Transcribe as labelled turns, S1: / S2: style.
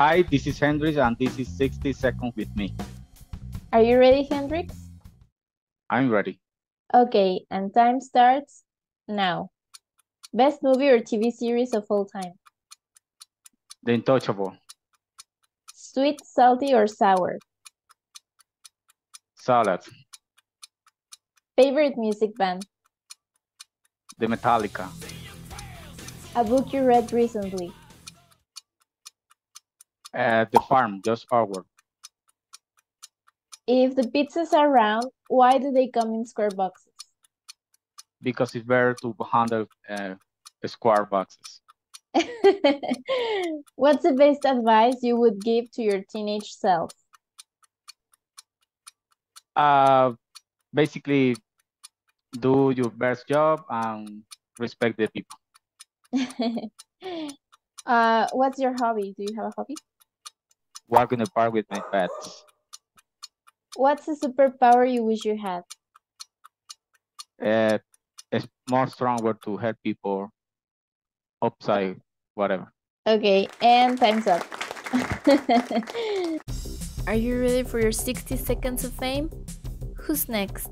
S1: Hi, this is Hendrix, and this is 60 Seconds with me.
S2: Are you ready, Hendrix?
S1: I'm ready.
S2: Okay, and time starts now. Best movie or TV series of all time?
S1: The Intouchable,
S2: Sweet, salty, or sour?
S1: Salad,
S2: Favorite music band?
S1: The Metallica,
S2: A book you read recently?
S1: Uh, The Farm, George Orwell,
S2: If the pizzas are round, why do they come in square boxes?
S1: because it's better to handle uh, square boxes.
S2: What's the best advice you would give to your teenage self?
S1: Uh, basically, do your best job and respect the people.
S2: uh, what's your hobby? Do you have a hobby?
S1: Walk in the park with my pets.
S2: What's a superpower you wish you had?
S1: Uh, it's more stronger to help people upside whatever.
S2: Okay, and time's up.
S3: Are you ready for your 60 seconds of fame? Who's next?